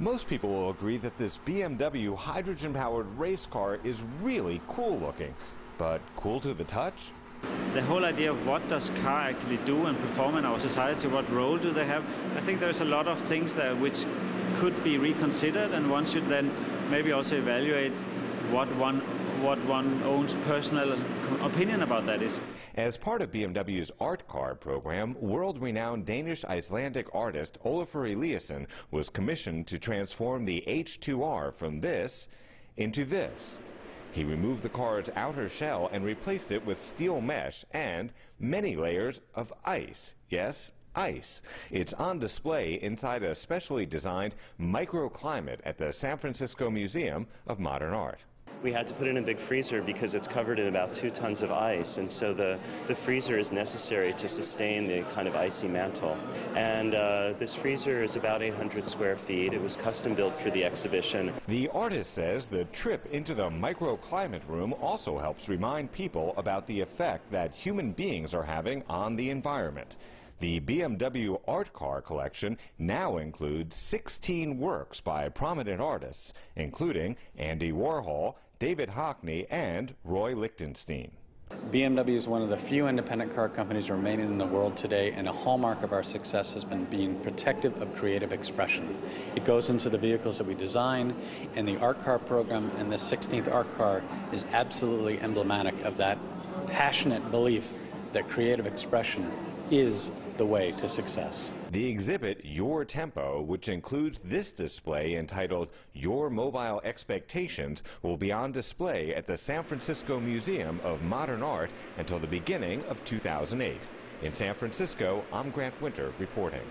Most people will agree that this BMW hydrogen powered race car is really cool looking. But cool to the touch? The whole idea of what does car actually do and perform in our society, what role do they have, I think there's a lot of things that which could be reconsidered and one should then maybe also evaluate what one what one owns personal opinion about that is. As part of BMW's Art Car program, world-renowned Danish-Icelandic artist Olafur Eliasson was commissioned to transform the H2R from this into this. He removed the car's outer shell and replaced it with steel mesh and many layers of ice. Yes, ice. It's on display inside a specially designed microclimate at the San Francisco Museum of Modern Art we had to put in a big freezer because it's covered in about two tons of ice, and so the, the freezer is necessary to sustain the kind of icy mantle. And uh, this freezer is about 800 square feet. It was custom built for the exhibition. The artist says the trip into the microclimate room also helps remind people about the effect that human beings are having on the environment. The BMW Art Car collection now includes 16 works by prominent artists, including Andy Warhol, David Hockney, and Roy Lichtenstein. BMW is one of the few independent car companies remaining in the world today, and a hallmark of our success has been being protective of creative expression. It goes into the vehicles that we design, and the Art Car program and the 16th Art Car is absolutely emblematic of that passionate belief that creative expression is the way to success. The exhibit, Your Tempo, which includes this display entitled Your Mobile Expectations, will be on display at the San Francisco Museum of Modern Art until the beginning of 2008. In San Francisco, I'm Grant Winter reporting.